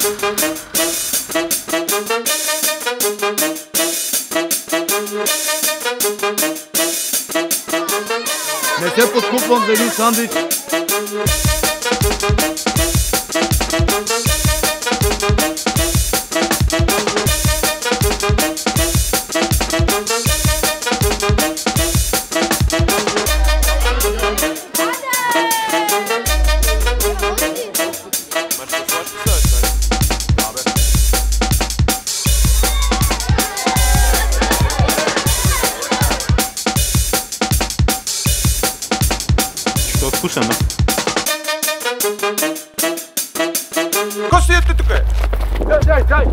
Ne se potkupom za njih sandič. Ще отпушам, да. Кой стоите тук? Дай, дай, дай!